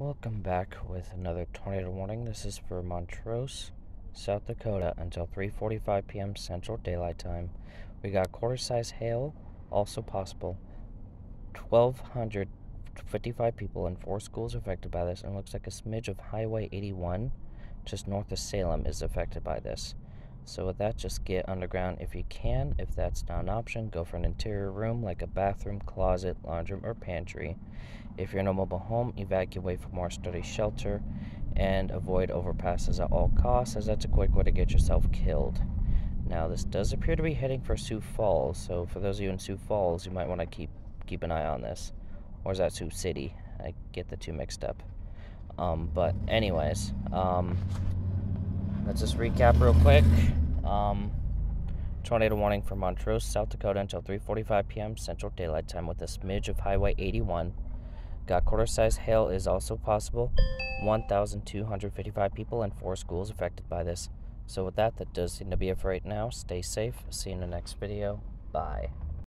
Welcome back with another tornado warning. This is for Montrose, South Dakota until 3:45 p.m. Central Daylight Time. We got quarter-size hail, also possible. 1,255 people in four schools affected by this, and looks like a smidge of Highway 81, just north of Salem, is affected by this. So with that, just get underground if you can. If that's not an option, go for an interior room like a bathroom, closet, laundry, room, or pantry. If you're in a mobile home, evacuate for more sturdy shelter and avoid overpasses at all costs, as that's a quick way to get yourself killed. Now, this does appear to be heading for Sioux Falls, so for those of you in Sioux Falls, you might want to keep keep an eye on this. Or is that Sioux City? I get the two mixed up. Um, but anyways, um, let's just recap real quick. Um, tornado warning for Montrose, South Dakota until 3:45 p.m. Central Daylight Time with a smidge of Highway 81. Got quarter-sized hail is also possible. 1,255 people and four schools affected by this. So with that, that does seem to be it for right now. Stay safe. See you in the next video. Bye.